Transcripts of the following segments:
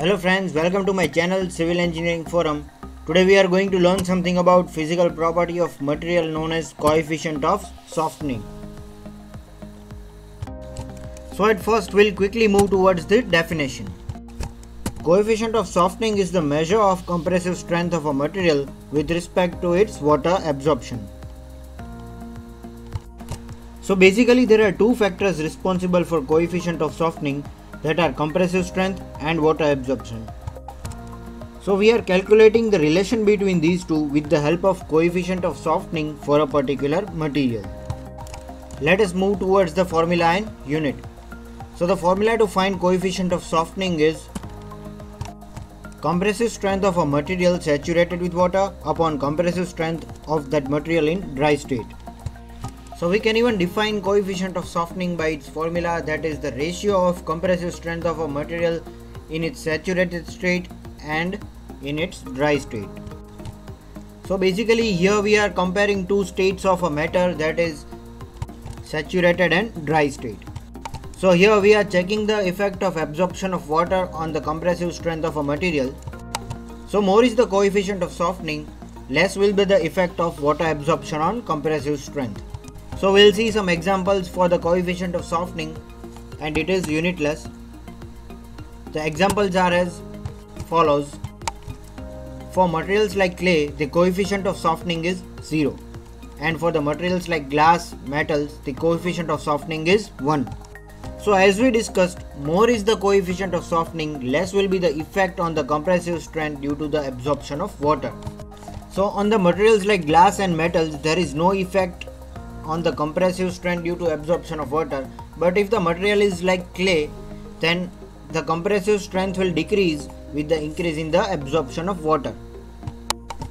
Hello friends, welcome to my channel Civil Engineering Forum. Today we are going to learn something about physical property of material known as coefficient of softening. So at first we'll quickly move towards the definition. Coefficient of softening is the measure of compressive strength of a material with respect to its water absorption. So basically there are two factors responsible for coefficient of softening that are compressive strength and water absorption. So we are calculating the relation between these two with the help of coefficient of softening for a particular material. Let us move towards the formula and unit. So the formula to find coefficient of softening is compressive strength of a material saturated with water upon compressive strength of that material in dry state. So we can even define coefficient of softening by its formula that is the ratio of compressive strength of a material in its saturated state and in its dry state. So basically here we are comparing two states of a matter that is saturated and dry state. So here we are checking the effect of absorption of water on the compressive strength of a material. So more is the coefficient of softening, less will be the effect of water absorption on compressive strength. So we'll see some examples for the coefficient of softening and it is unitless. The examples are as follows. For materials like clay, the coefficient of softening is 0 and for the materials like glass, metals, the coefficient of softening is 1. So as we discussed, more is the coefficient of softening, less will be the effect on the compressive strength due to the absorption of water. So on the materials like glass and metals, there is no effect on the compressive strength due to absorption of water but if the material is like clay then the compressive strength will decrease with the increase in the absorption of water.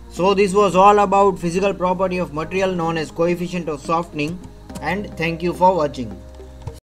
So this was all about physical property of material known as coefficient of softening and thank you for watching.